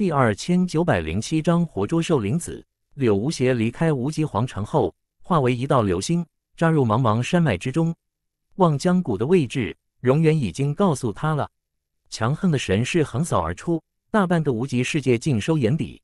第二千九百零七章活捉兽灵子。柳无邪离开无极皇城后，化为一道流星，扎入茫茫山脉之中。望江谷的位置，荣远已经告诉他了。强横的神势横扫而出，大半个无极世界尽收眼底。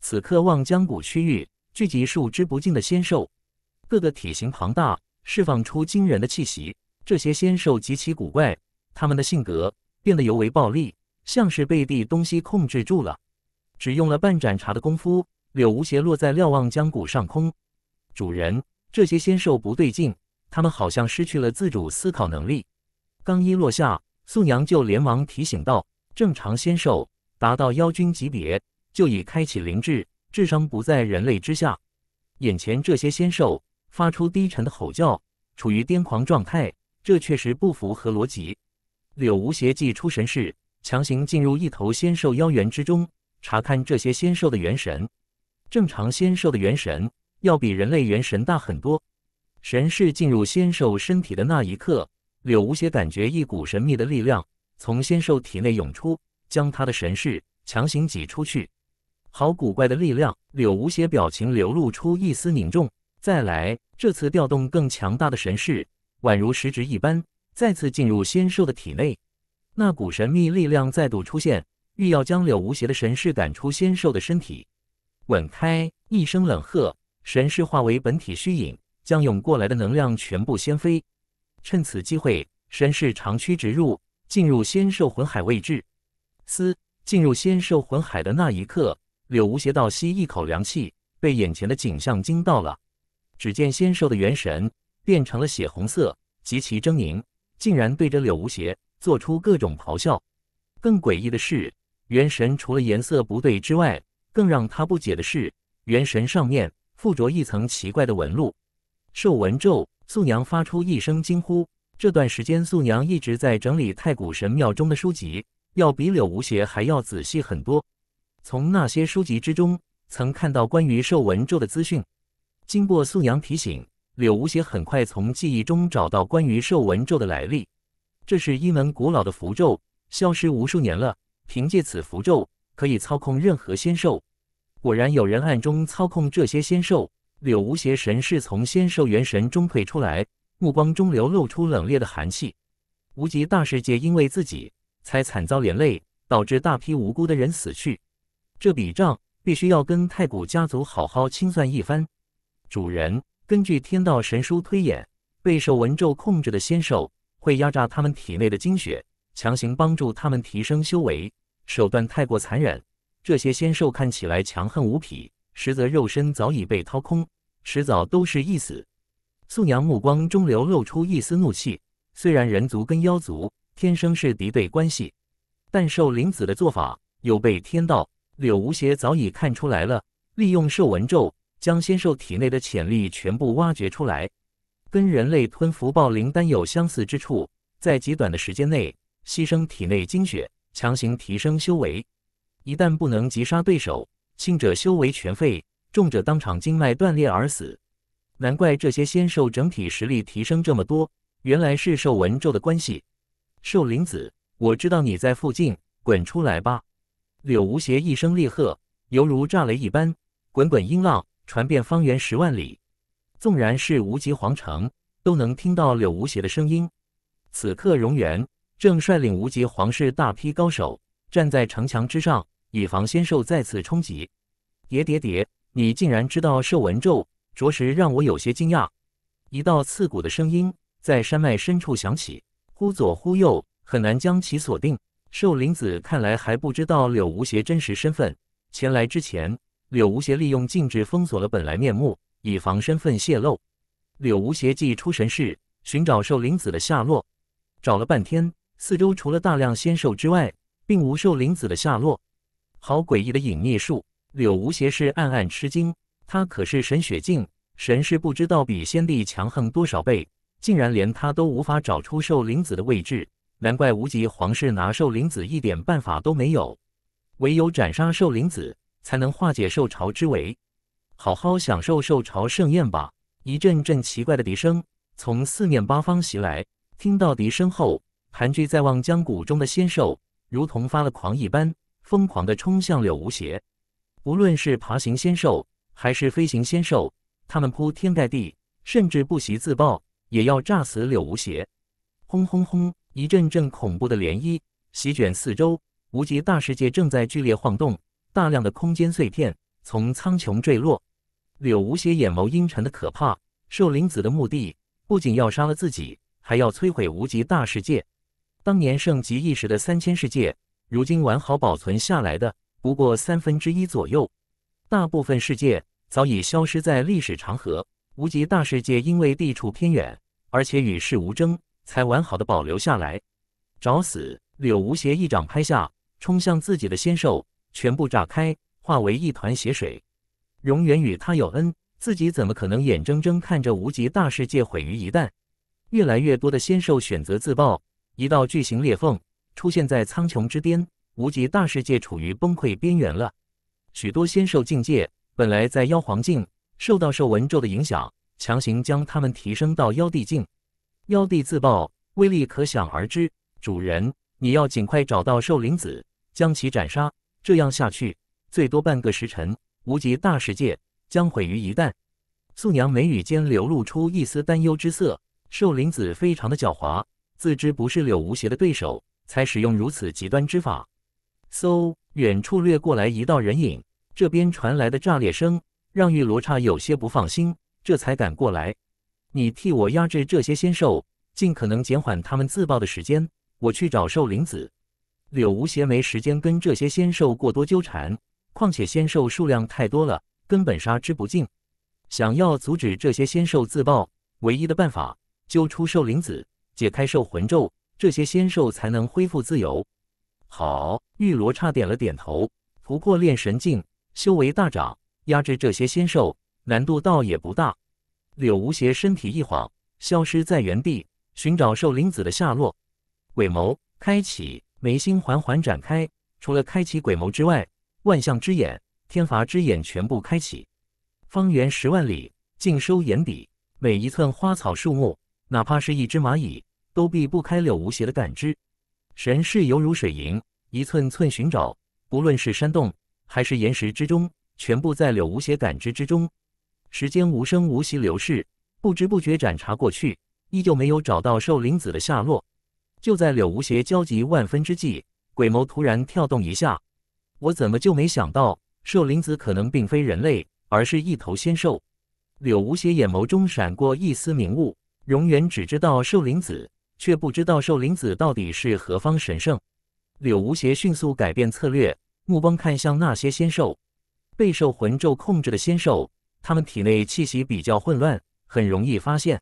此刻，望江谷区域聚集数之不尽的仙兽，个个体型庞大，释放出惊人的气息。这些仙兽极其古怪，他们的性格变得尤为暴戾，像是被地东西控制住了。只用了半盏茶的功夫，柳无邪落在瞭望江谷上空。主人，这些仙兽不对劲，他们好像失去了自主思考能力。刚一落下，素娘就连忙提醒道：“正常仙兽达到妖君级别，就已开启灵智，智商不在人类之下。眼前这些仙兽发出低沉的吼叫，处于癫狂状态，这确实不符合逻辑。”柳无邪祭出神识，强行进入一头仙兽妖元之中。查看这些仙兽的元神，正常仙兽的元神要比人类元神大很多。神识进入仙兽身体的那一刻，柳无邪感觉一股神秘的力量从仙兽体内涌出，将他的神识强行挤出去。好古怪的力量！柳无邪表情流露出一丝凝重。再来，这次调动更强大的神识，宛如实质一般，再次进入仙兽的体内。那股神秘力量再度出现。欲要将柳无邪的神识赶出仙兽的身体，稳开！一声冷喝，神识化为本体虚影，将涌过来的能量全部掀飞。趁此机会，神识长驱直入，进入仙兽魂海位置。嘶！进入仙兽魂海的那一刻，柳无邪倒吸一口凉气，被眼前的景象惊到了。只见仙兽的元神变成了血红色，极其狰狞，竟然对着柳无邪做出各种咆哮。更诡异的是。元神除了颜色不对之外，更让他不解的是，元神上面附着一层奇怪的纹路——兽纹咒。素娘发出一声惊呼。这段时间，素娘一直在整理太古神庙中的书籍，要比柳无邪还要仔细很多。从那些书籍之中，曾看到关于兽纹咒的资讯。经过素娘提醒，柳无邪很快从记忆中找到关于兽纹咒的来历。这是一门古老的符咒，消失无数年了。凭借此符咒，可以操控任何仙兽。果然有人暗中操控这些仙兽。柳无邪神是从仙兽元神中退出来，目光中流露出冷冽的寒气。无极大世界因为自己才惨遭连累，导致大批无辜的人死去。这笔账必须要跟太古家族好好清算一番。主人，根据天道神书推演，被受文咒控制的仙兽会压榨他们体内的精血，强行帮助他们提升修为。手段太过残忍，这些仙兽看起来强横无匹，实则肉身早已被掏空，迟早都是一死。素娘目光中流露出一丝怒气。虽然人族跟妖族天生是敌对关系，但兽灵子的做法有悖天道。柳无邪早已看出来了，利用兽纹咒将仙兽体内的潜力全部挖掘出来，跟人类吞服暴灵丹有相似之处，在极短的时间内牺牲体内精血。强行提升修为，一旦不能击杀对手，轻者修为全废，重者当场经脉断裂而死。难怪这些仙兽整体实力提升这么多，原来是兽纹咒的关系。兽灵子，我知道你在附近，滚出来吧！柳无邪一声厉喝，犹如炸雷一般，滚滚音浪传遍方圆十万里，纵然是无极皇城，都能听到柳无邪的声音。此刻，荣元。正率领无极皇室大批高手站在城墙之上，以防仙兽再次冲击。叠叠叠，你竟然知道兽纹咒，着实让我有些惊讶。一道刺骨的声音在山脉深处响起，忽左忽右，很难将其锁定。兽灵子看来还不知道柳无邪真实身份。前来之前，柳无邪利用禁制封锁了本来面目，以防身份泄露。柳无邪祭出神识，寻找兽灵子的下落，找了半天。四周除了大量仙兽之外，并无兽灵子的下落。好诡异的隐匿术！柳无邪是暗暗吃惊。他可是神血境，神识不知道比先帝强横多少倍，竟然连他都无法找出兽灵子的位置。难怪无极皇室拿兽灵子一点办法都没有，唯有斩杀兽灵子，才能化解兽潮之围。好好享受兽潮盛宴吧！一阵阵奇怪的笛声从四面八方袭来，听到笛声后。盘踞在望江谷中的仙兽，如同发了狂一般，疯狂地冲向柳无邪。无论是爬行仙兽还是飞行仙兽，他们铺天盖地，甚至不惜自爆，也要炸死柳无邪。轰轰轰！一阵阵恐怖的涟漪席卷四周，无极大世界正在剧烈晃动，大量的空间碎片从苍穹坠落。柳无邪眼眸阴沉的可怕，兽灵子的目的不仅要杀了自己，还要摧毁无极大世界。当年盛极一时的三千世界，如今完好保存下来的不过三分之一左右，大部分世界早已消失在历史长河。无极大世界因为地处偏远，而且与世无争。才完好的保留下来，找死！柳无邪一掌拍下，冲向自己的仙兽，全部炸开，化为一团血水。荣远与他有恩，自己怎么可能眼睁睁看着无极大世界毁于一旦？越来越多的仙兽选择自爆，一道巨型裂缝出现在苍穹之巅，无极大世界处于崩溃边缘了。许多仙兽境界本来在妖皇境，受到兽纹咒的影响，强行将他们提升到妖帝境。妖帝自爆，威力可想而知。主人，你要尽快找到兽灵子，将其斩杀。这样下去，最多半个时辰，无极大世界将毁于一旦。素娘眉宇间流露出一丝担忧之色。兽灵子非常的狡猾，自知不是柳无邪的对手，才使用如此极端之法。嗖，远处掠过来一道人影，这边传来的炸裂声让玉罗刹有些不放心，这才赶过来。你替我压制这些仙兽，尽可能减缓他们自爆的时间。我去找兽灵子。柳无邪没时间跟这些仙兽过多纠缠，况且仙兽数量太多了，根本杀之不尽。想要阻止这些仙兽自爆，唯一的办法，揪出兽灵子，解开兽魂咒，这些仙兽才能恢复自由。好，玉罗刹点了点头。突破炼神境，修为大涨，压制这些仙兽难度倒也不大。柳无邪身体一晃，消失在原地，寻找兽灵子的下落。鬼眸开启，眉心缓缓展开。除了开启鬼眸之外，万象之眼、天罚之眼全部开启。方圆十万里，尽收眼底。每一寸花草树木，哪怕是一只蚂蚁，都避不开柳无邪的感知。神识犹如水银，一寸寸寻找。不论是山洞，还是岩石之中，全部在柳无邪感知之中。时间无声无息流逝，不知不觉斩查过去，依旧没有找到兽灵子的下落。就在柳无邪焦急万分之际，鬼眸突然跳动一下。我怎么就没想到，兽灵子可能并非人类，而是一头仙兽？柳无邪眼眸中闪过一丝明悟。永远只知道兽灵子，却不知道兽灵子到底是何方神圣。柳无邪迅速改变策略，目光看向那些仙兽，被兽魂咒控制的仙兽。他们体内气息比较混乱，很容易发现。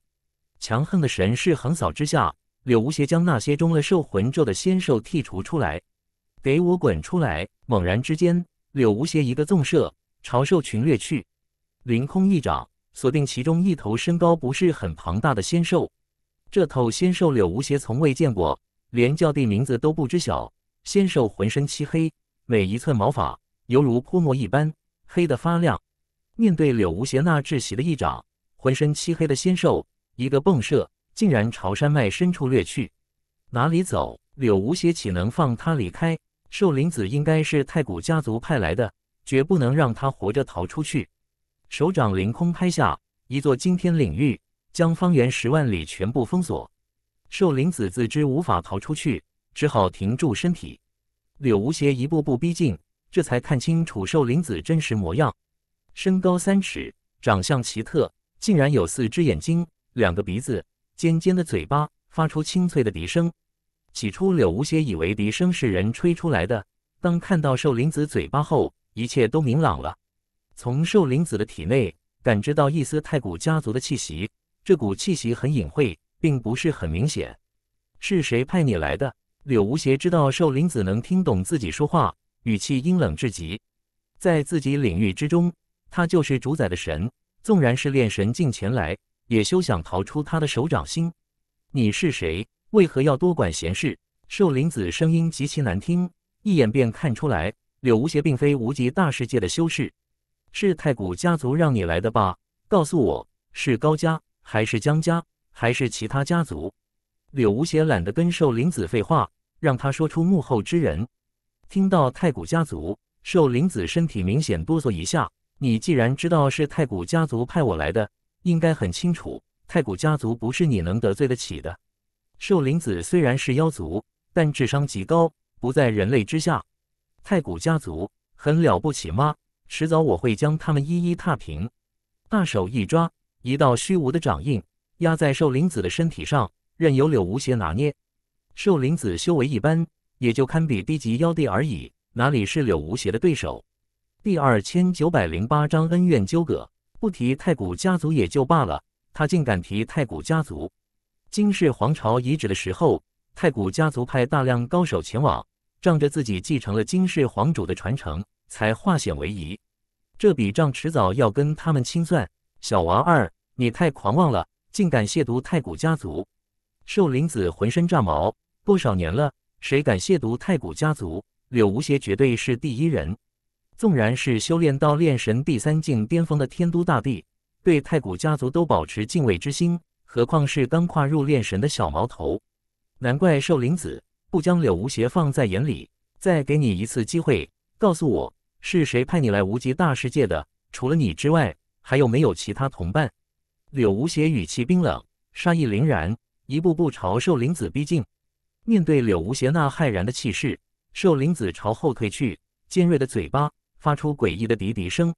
强横的神势横扫之下，柳无邪将那些中了兽魂咒的仙兽剔除出来。给我滚出来！猛然之间，柳无邪一个纵射，朝兽群掠去。凌空一掌锁定其中一头身高不是很庞大的仙兽。这头仙兽柳无邪从未见过，连叫地名字都不知晓。仙兽浑身漆黑，每一寸毛发犹如泼墨一般，黑得发亮。面对柳无邪那窒息的一掌，浑身漆黑的仙兽一个迸射，竟然朝山脉深处掠去。哪里走？柳无邪岂能放他离开？兽灵子应该是太古家族派来的，绝不能让他活着逃出去。手掌凌空拍下，一座惊天领域将方圆十万里全部封锁。兽灵子自知无法逃出去，只好停住身体。柳无邪一步步逼近，这才看清楚寿灵子真实模样。身高三尺，长相奇特，竟然有四只眼睛，两个鼻子，尖尖的嘴巴，发出清脆的笛声。起初，柳无邪以为笛声是人吹出来的，当看到寿灵子嘴巴后，一切都明朗了。从寿灵子的体内感知到一丝太古家族的气息，这股气息很隐晦，并不是很明显。是谁派你来的？柳无邪知道兽灵子能听懂自己说话，语气阴冷至极，在自己领域之中。他就是主宰的神，纵然是炼神境前来，也休想逃出他的手掌心。你是谁？为何要多管闲事？兽灵子声音极其难听，一眼便看出来，柳无邪并非无极大世界的修士，是太古家族让你来的吧？告诉我，是高家，还是江家，还是其他家族？柳无邪懒得跟兽灵子废话，让他说出幕后之人。听到太古家族，寿灵子身体明显哆嗦一下。你既然知道是太古家族派我来的，应该很清楚，太古家族不是你能得罪得起的。寿灵子虽然是妖族，但智商极高，不在人类之下。太古家族很了不起吗？迟早我会将他们一一踏平。大手一抓，一道虚无的掌印压在寿灵子的身体上，任由柳无邪拿捏。寿灵子修为一般，也就堪比低级妖帝而已，哪里是柳无邪的对手？第二千九百零八章恩怨纠葛。不提太古家族也就罢了，他竟敢提太古家族。金氏皇朝遗址的时候，太古家族派大量高手前往，仗着自己继承了金氏皇主的传承，才化险为夷。这笔账迟早要跟他们清算。小王二，你太狂妄了，竟敢亵渎太古家族！寿灵子浑身炸毛。多少年了，谁敢亵渎太古家族？柳无邪绝对是第一人。纵然是修炼到炼神第三境巅峰的天都大帝，对太古家族都保持敬畏之心，何况是刚跨入炼神的小毛头？难怪寿灵子不将柳无邪放在眼里。再给你一次机会，告诉我是谁派你来无极大世界的？除了你之外，还有没有其他同伴？柳无邪语气冰冷，杀意凛然，一步步朝寿灵子逼近。面对柳无邪那骇然的气势，寿灵子朝后退去，尖锐的嘴巴。发出诡异的笛笛声，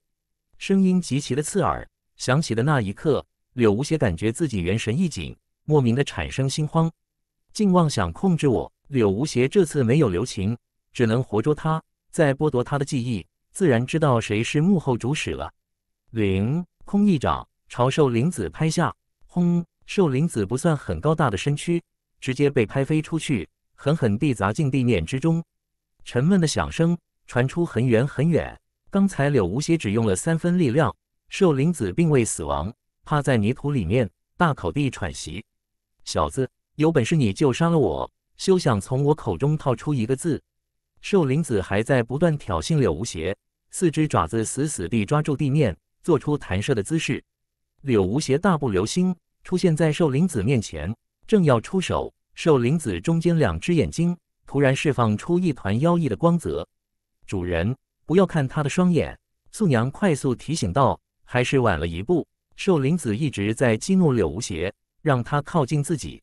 声音极其的刺耳。响起的那一刻，柳无邪感觉自己元神一紧，莫名的产生心慌。竟妄想控制我！柳无邪这次没有留情，只能活捉他，再剥夺他的记忆，自然知道谁是幕后主使了。凌空一掌朝寿灵子拍下，轰！寿灵子不算很高大的身躯，直接被拍飞出去，狠狠地砸进地面之中。沉闷的响声。传出很远很远。刚才柳无邪只用了三分力量，寿灵子并未死亡，趴在泥土里面大口地喘息。小子，有本事你就杀了我，休想从我口中套出一个字！寿灵子还在不断挑衅柳无邪，四只爪子死死地抓住地面，做出弹射的姿势。柳无邪大步流星出现在寿灵子面前，正要出手，寿灵子中间两只眼睛突然释放出一团妖异的光泽。主人，不要看他的双眼。素娘快速提醒道：“还是晚了一步。”寿灵子一直在激怒柳无邪，让他靠近自己。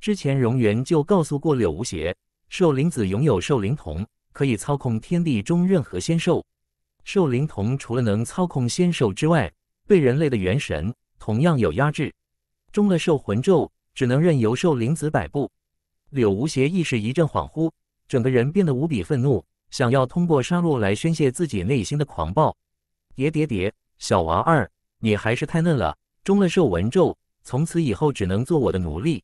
之前荣元就告诉过柳无邪，寿灵子拥有寿灵瞳，可以操控天地中任何仙兽。寿灵瞳除了能操控仙兽之外，对人类的元神同样有压制。中了兽魂咒，只能任由兽灵子摆布。柳无邪意识一阵恍惚，整个人变得无比愤怒。想要通过杀戮来宣泄自己内心的狂暴，叠叠叠，小娃儿，你还是太嫩了。中了兽纹咒，从此以后只能做我的奴隶。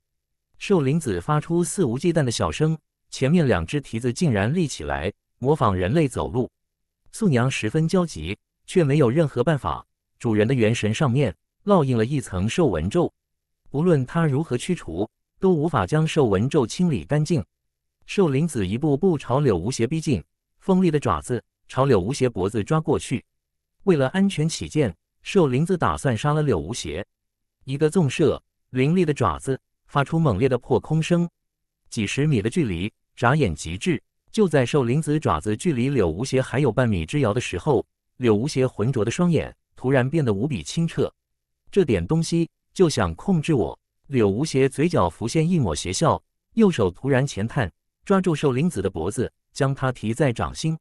兽灵子发出肆无忌惮的笑声，前面两只蹄子竟然立起来，模仿人类走路。素娘十分焦急，却没有任何办法。主人的元神上面烙印了一层兽纹咒，无论他如何驱除，都无法将兽纹咒清理干净。兽灵子一步步朝柳无邪逼近。锋利的爪子朝柳无邪脖子抓过去，为了安全起见，兽灵子打算杀了柳无邪。一个纵射，凌厉的爪子发出猛烈的破空声，几十米的距离，眨眼即至。就在兽灵子爪子距离柳无邪还有半米之遥的时候，柳无邪浑浊的双眼突然变得无比清澈。这点东西就想控制我？柳无邪嘴角浮现一抹邪笑，右手突然前探，抓住兽灵子的脖子。将他提在掌心，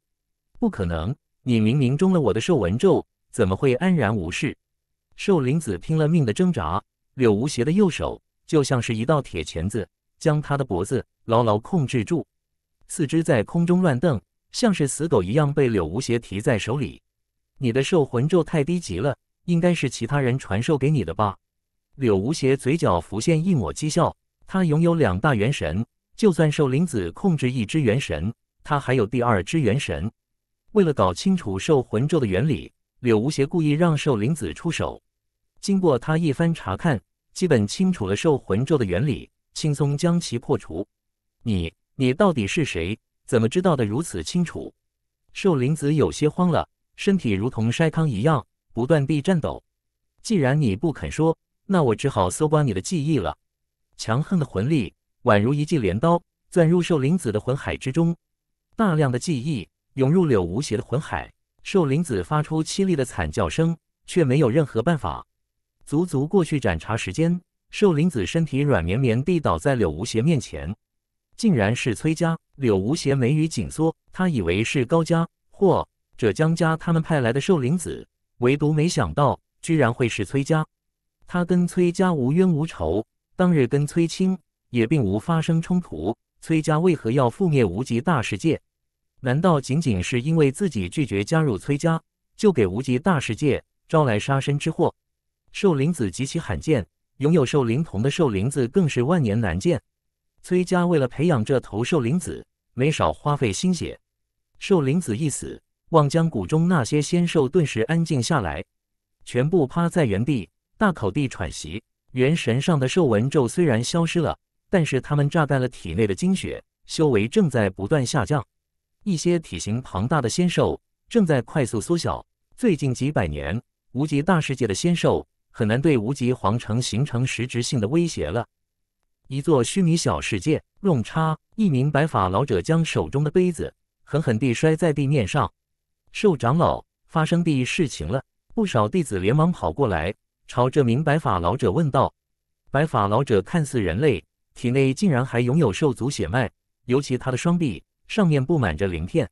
不可能！你明明中了我的兽纹咒，怎么会安然无事？兽灵子拼了命的挣扎，柳无邪的右手就像是一道铁钳子，将他的脖子牢牢控制住，四肢在空中乱蹬，像是死狗一样被柳无邪提在手里。你的兽魂咒太低级了，应该是其他人传授给你的吧？柳无邪嘴角浮现一抹讥笑，他拥有两大元神，就算兽灵子控制一只元神。他还有第二只元神。为了搞清楚兽魂咒的原理，柳无邪故意让兽灵子出手。经过他一番查看，基本清楚了兽魂咒的原理，轻松将其破除。你，你到底是谁？怎么知道的如此清楚？兽灵子有些慌了，身体如同筛糠一样，不断地颤抖。既然你不肯说，那我只好搜刮你的记忆了。强横的魂力宛如一记镰刀，钻入兽灵子的魂海之中。大量的记忆涌入柳无邪的魂海，寿灵子发出凄厉的惨叫声，却没有任何办法。足足过去盏茶时间，寿灵子身体软绵绵地倒在柳无邪面前，竟然是崔家。柳无邪眉宇紧缩，他以为是高家或这江家他们派来的寿灵子，唯独没想到居然会是崔家。他跟崔家无冤无仇，当日跟崔青也并无发生冲突，崔家为何要覆灭无极大世界？难道仅仅是因为自己拒绝加入崔家，就给无极大世界招来杀身之祸？兽灵子极其罕见，拥有兽灵瞳的兽灵子更是万年难见。崔家为了培养这头兽灵子，没少花费心血。兽灵子一死，望江谷中那些仙兽顿时安静下来，全部趴在原地，大口地喘息。元神上的兽纹咒虽然消失了，但是他们榨干了体内的精血，修为正在不断下降。一些体型庞大的仙兽正在快速缩小。最近几百年，无极大世界的仙兽。很难对无极皇城形成实质性的威胁了。一座虚拟小世界，弄叉！一名白发老者将手中的杯子狠狠地摔在地面上。寿长老，发生的事情了！不少弟子连忙跑过来，朝这名白发老者问道。白发老者看似人类，体内竟然还拥有兽族血脉，尤其他的双臂上面布满着鳞片。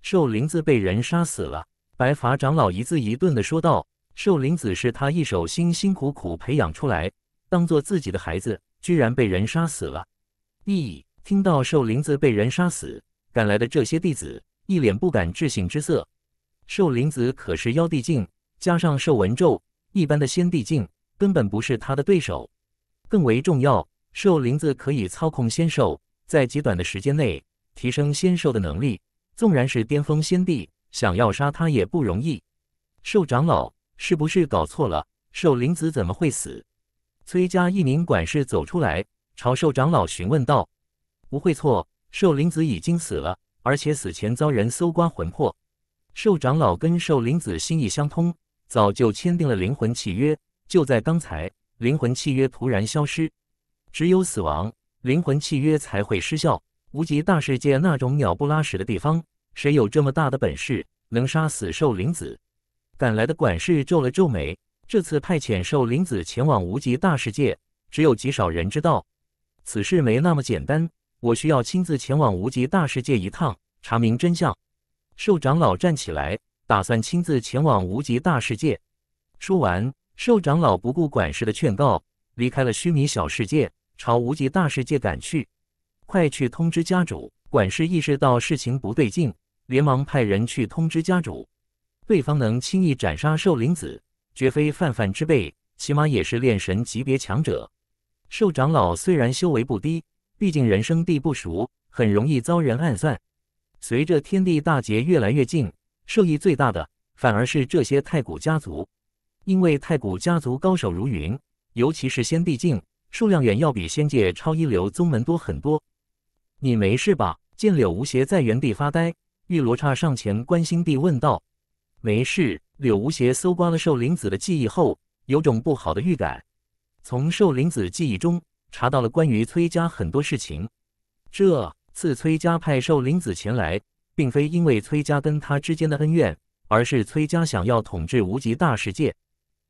兽灵子被人杀死了。白发长老一字一顿地说道。寿灵子是他一手辛辛苦苦培养出来，当做自己的孩子，居然被人杀死了。咦，听到寿灵子被人杀死，赶来的这些弟子一脸不敢置信之色。寿灵子可是妖帝境，加上寿纹咒，一般的仙帝境根本不是他的对手。更为重要，寿灵子可以操控仙兽，在极短的时间内提升仙兽的能力。纵然是巅峰仙帝，想要杀他也不容易。寿长老。是不是搞错了？寿灵子怎么会死？崔家一名管事走出来，朝寿长老询问道：“不会错，寿灵子已经死了，而且死前遭人搜刮魂魄。寿长老跟寿灵子心意相通，早就签订了灵魂契约。就在刚才，灵魂契约突然消失，只有死亡，灵魂契约才会失效。无极大世界那种鸟不拉屎的地方，谁有这么大的本事，能杀死寿灵子？”赶来的管事皱了皱眉，这次派遣兽灵子前往无极大世界，只有极少人知道。此事没那么简单，我需要亲自前往无极大世界一趟，查明真相。兽长老站起来，打算亲自前往无极大世界。说完，兽长老不顾管事的劝告，离开了须弥小世界，朝无极大世界赶去。快去通知家主！管事意识到事情不对劲，连忙派人去通知家主。对方能轻易斩杀兽灵子，绝非泛泛之辈，起码也是炼神级别强者。兽长老虽然修为不低，毕竟人生地不熟，很容易遭人暗算。随着天地大劫越来越近，受益最大的反而是这些太古家族，因为太古家族高手如云，尤其是仙帝境，数量远要比仙界超一流宗门多很多。你没事吧？见柳无邪在原地发呆，玉罗刹上前关心地问道。没事。柳无邪搜刮了兽灵子的记忆后，有种不好的预感。从兽灵子记忆中查到了关于崔家很多事情。这次崔家派寿林子前来，并非因为崔家跟他之间的恩怨，而是崔家想要统治无极大世界。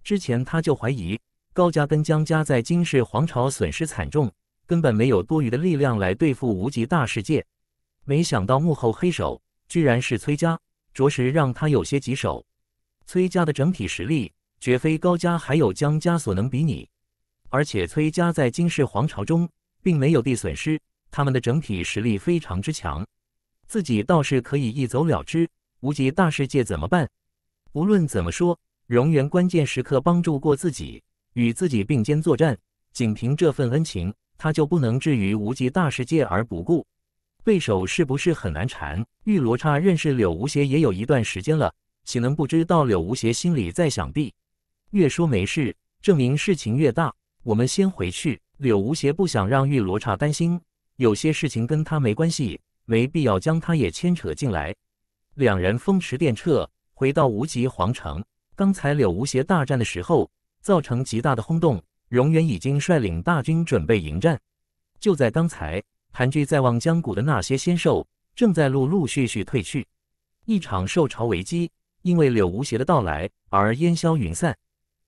之前他就怀疑高家跟江家在金氏皇朝损失惨重，根本没有多余的力量来对付无极大世界。没想到幕后黑手居然是崔家。着实让他有些棘手。崔家的整体实力绝非高家还有江家所能比拟，而且崔家在金氏皇朝中并没有地损失，他们的整体实力非常之强。自己倒是可以一走了之。无极大世界怎么办？无论怎么说，荣源关键时刻帮助过自己，与自己并肩作战，仅凭这份恩情，他就不能置于无极大世界而不顾。对手是不是很难缠？玉罗刹认识柳无邪也有一段时间了，岂能不知道柳无邪心里在想地？越说没事，证明事情越大。我们先回去。柳无邪不想让玉罗刹担心，有些事情跟他没关系，没必要将他也牵扯进来。两人风驰电掣回到无极皇城。刚才柳无邪大战的时候，造成极大的轰动，荣源已经率领大军准备迎战。就在刚才。盘踞在望江谷的那些仙兽，正在陆陆续续退去。一场兽潮危机因为柳无邪的到来而烟消云散。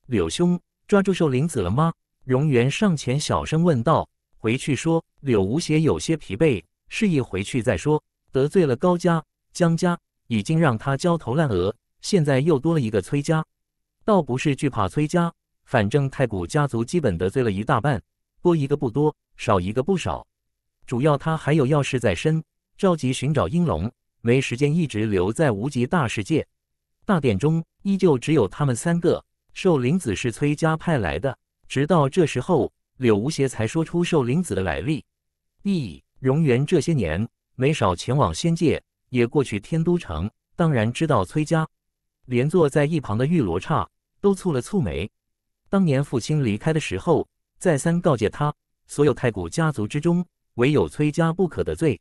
柳兄抓住兽灵子了吗？荣元上前小声问道。回去说，柳无邪有些疲惫，示意回去再说。得罪了高家、江家，已经让他焦头烂额，现在又多了一个崔家，倒不是惧怕崔家，反正太古家族基本得罪了一大半，多一个不多，少一个不少。主要他还有要事。在身，着急寻找英龙，没时间一直留在无极大世界。大殿中依旧只有他们三个。寿灵子是崔家派来的。直到这时候，柳无邪才说出寿灵子的来历。咦，荣元这些年没少前往仙界，也过去天都城，当然知道崔家。连坐在一旁的玉罗刹都蹙了蹙眉。当年父亲离开的时候，再三告诫他，所有太古家族之中，唯有崔家不可得罪。